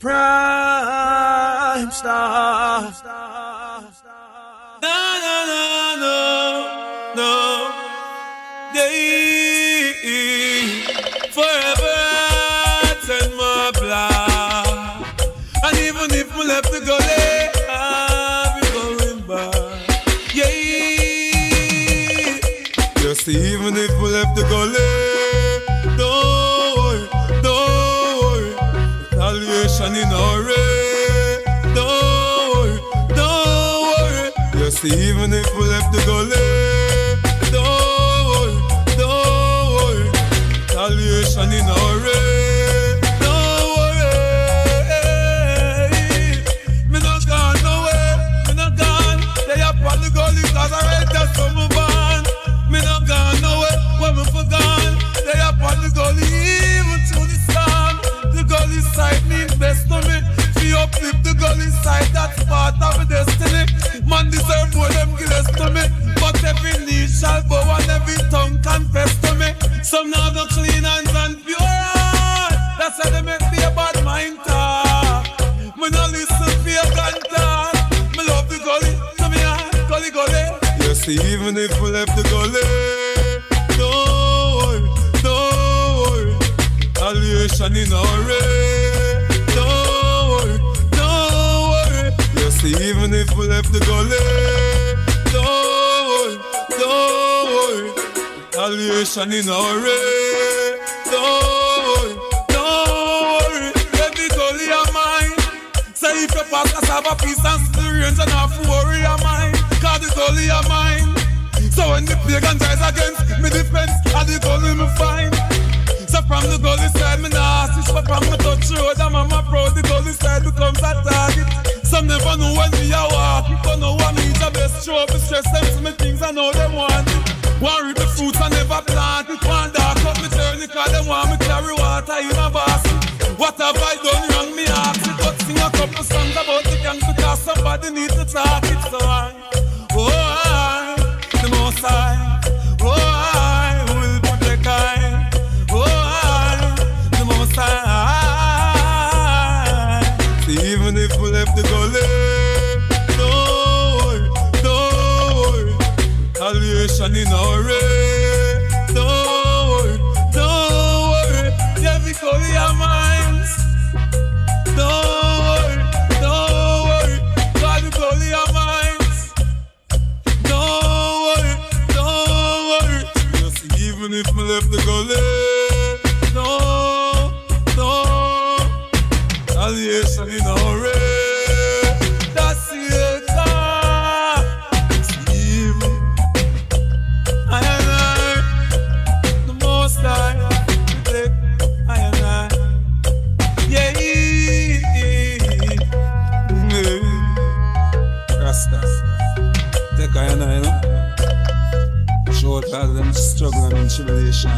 Prime Star. No, no, no, no, no. They forever and my blood. And even if we left the gully, I'll be going back. Yeah. See, even if we left the gully, Retaliation in our way. Don't worry, don't worry. See, even if we left the gully, don't worry, don't worry. Retaliation in our see, even if we left the gully, don't worry, don't worry. Retaliation in our way. Don't worry, don't worry. You see, even if we left the gully, don't worry, don't worry. Retaliation in our way. Don't worry, don't worry. Every gully of mine. Say if you have a piece and the range and half worry mine. Cause the gully of mind. So when the pagan rise against me defense, I the gully me find. So from the gully side, me nah switch, but from me touch road, I'm on my proud. The gully side becomes a target. Some never know when me a walk. If I know what me is the best show, me stress them to me things I know them want. Want reap the fruits I never plant it. Want dark up me journey, cause them want me carry water in a basket. What have I done wrong? Me ask it, but sing a couple songs about the gang because somebody need to talk it. So I, Retaliation in our way. Don't worry, don't worry. Yeah, we call your minds. Don't worry, don't worry. God, we call your minds. Don't worry, don't worry. Just even if we left the gully, no, no. Retaliation in our way. Rasta, take I and you know. Short as them struggle and tribulation.